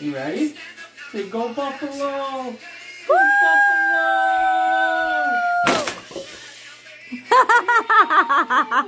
You ready? Say go Buffalo! Go Buffalo!